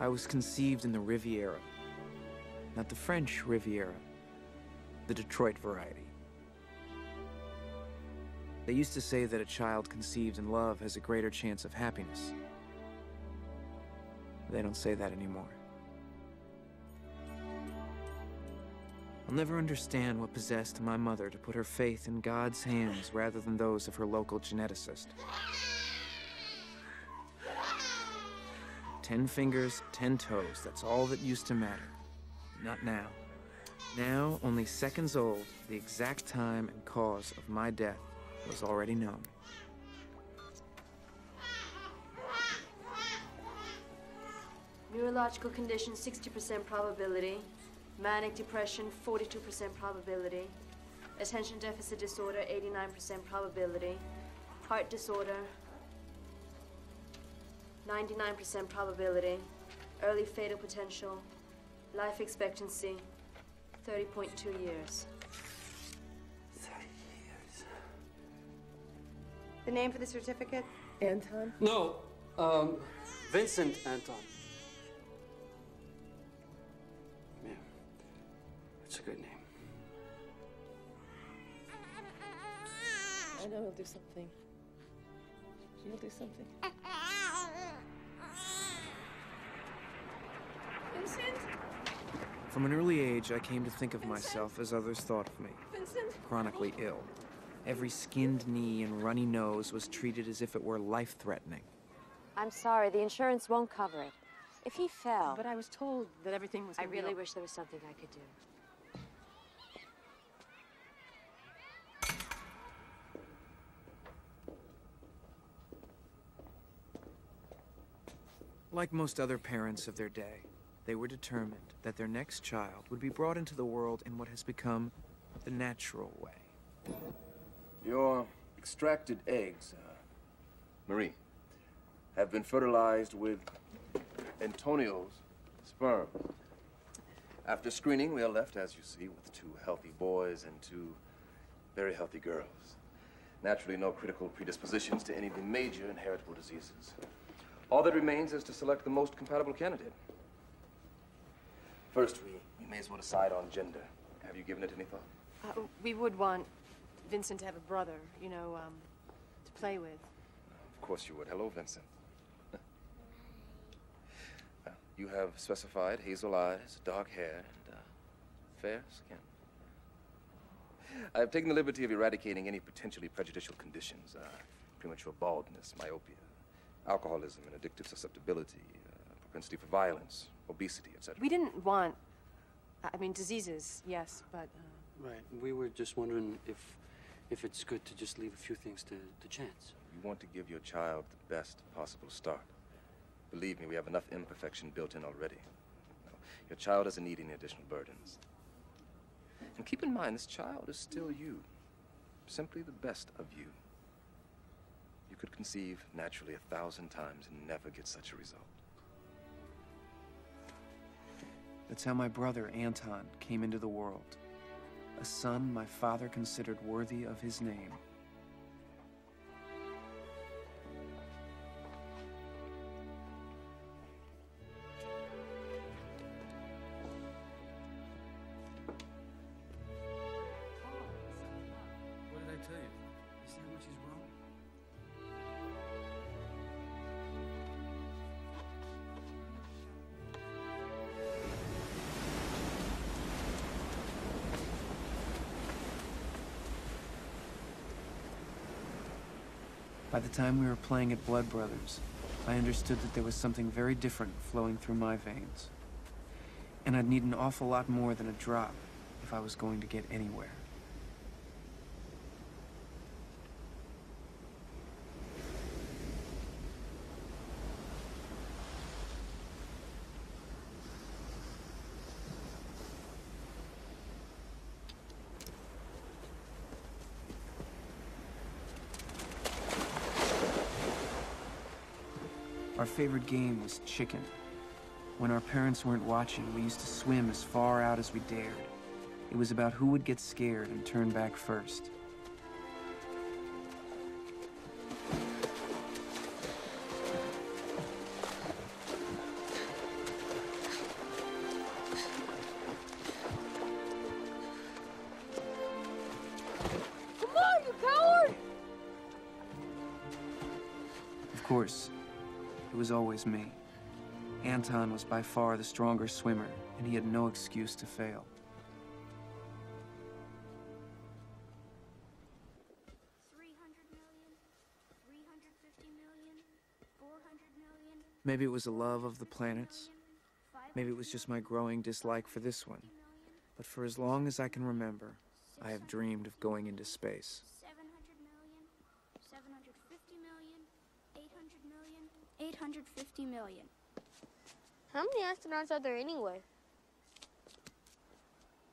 I was conceived in the Riviera. Not the French Riviera, the Detroit variety. They used to say that a child conceived in love has a greater chance of happiness. They don't say that anymore. I'll never understand what possessed my mother to put her faith in God's hands rather than those of her local geneticist. Ten fingers, ten toes, that's all that used to matter. Not now. Now, only seconds old, the exact time and cause of my death was already known. Neurological condition, 60% probability. Manic depression, 42% probability. Attention deficit disorder, 89% probability. Heart disorder, 99% probability. Early fatal potential. Life expectancy, 30.2 years. 30 years. The name for the certificate? Anton? No, um, Vincent Anton. Yeah, it's a good name. I know he'll do something. He'll do something. Vincent? From an early age, I came to think of myself as others thought of me Vincent? chronically ill. Every skinned knee and runny nose was treated as if it were life threatening. I'm sorry, the insurance won't cover it. If he fell, But I was told that everything was I really wish there was something I could do. Like most other parents of their day, they were determined that their next child would be brought into the world in what has become the natural way. Your extracted eggs, uh, Marie, have been fertilized with Antonio's sperm. After screening, we are left, as you see, with two healthy boys and two very healthy girls. Naturally, no critical predispositions to any of the major inheritable diseases. All that remains is to select the most compatible candidate. First, we, we may as well decide on gender. Have you given it any thought? Uh, we would want Vincent to have a brother, you know, um, to play with. Of course you would. Hello, Vincent. Well, you have specified hazel eyes, dark hair, and uh, fair skin. I have taken the liberty of eradicating any potentially prejudicial conditions uh, premature baldness, myopia, alcoholism, and addictive susceptibility, uh, propensity for violence, obesity, etc. We didn't want, I mean, diseases, yes, but uh, Right. We were just wondering if, if it's good to just leave a few things to, to chance. You want to give your child the best possible start. Believe me, we have enough imperfection built in already. No, Your child doesn't need any additional burdens. And keep in mind, this child is still you. Simply the best of you. You could conceive naturally a thousand times and never get such a result. That's how my brother Anton came into the world. A son my father considered worthy of his name. By the time we were playing at Blood Brothers, I understood that there was something very different flowing through my veins. And I'd need an awful lot more than a drop if I was going to get anywhere. Our favorite game was chicken. When our parents weren't watching, we used to swim as far out as we dared. It was about who would get scared and turn back first. Come on, you coward! Of course, it was always me. Anton was by far the stronger swimmer, and he had no excuse to fail. Maybe it was a love of the planets. Maybe it was just my growing dislike for this one. But for as long as I can remember, I have dreamed of going into space. Hundred fifty million. How many astronauts are there anyway?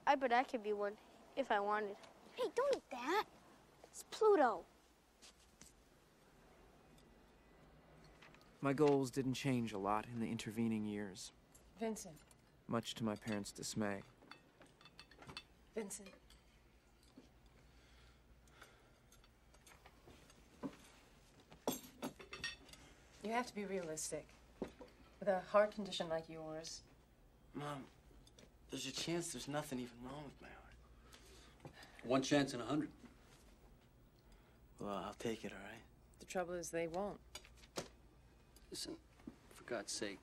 I bet I could be one, if I wanted. Hey, don't eat that. It's Pluto. My goals didn't change a lot in the intervening years. Vincent. Much to my parents' dismay. Vincent. You have to be realistic. With a heart condition like yours, Mom, there's a chance there's nothing even wrong with my heart. One chance in a hundred. Well, I'll take it, all right? the trouble is they won't. Listen, for God's sake,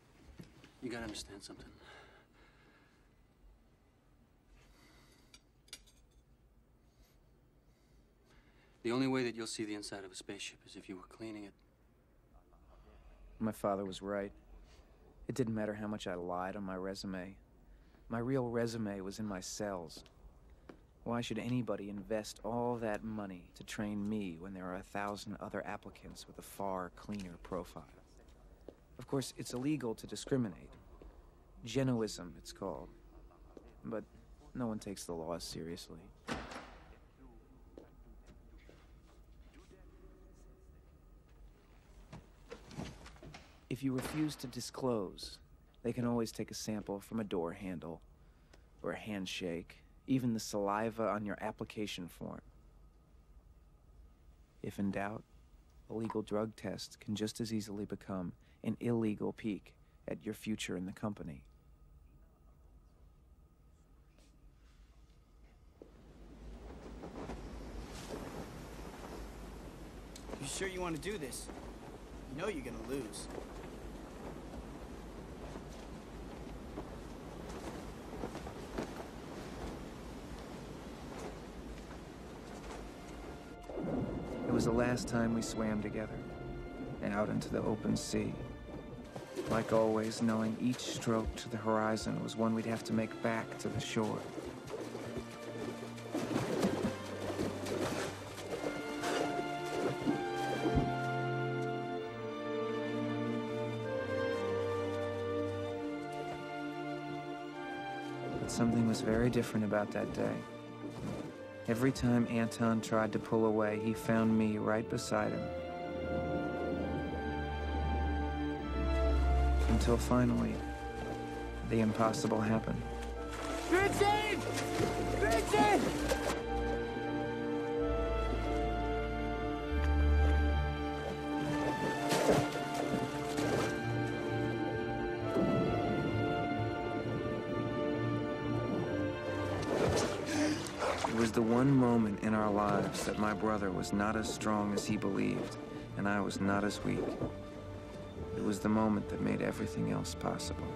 you gotta understand something. The only way that you'll see the inside of a spaceship is if you were cleaning it. My father was right. It didn't matter how much I lied on my resume. My real resume was in my cells. Why should anybody invest all that money to train me when there are a thousand other applicants with a far cleaner profile? Of course, it's illegal to discriminate. Genoism, it's called. But no one takes the laws seriously. You refuse to disclose, they can always take a sample from a door handle or a handshake, even the saliva on your application form. If in doubt, a legal drug test can just as easily become an illegal peek at your future in the company. You sure you want to do this? You know you're gonna lose. Was the last time we swam together, and out into the open sea. Like always, knowing each stroke to the horizon was one we'd have to make back to the shore. But something was very different about that day. Every time Anton tried to pull away, he found me right beside him. Until finally, the impossible happened. Vincent! Vincent! It was the one moment in our lives that my brother was not as strong as he believed, and I was not as weak. It was the moment that made everything else possible.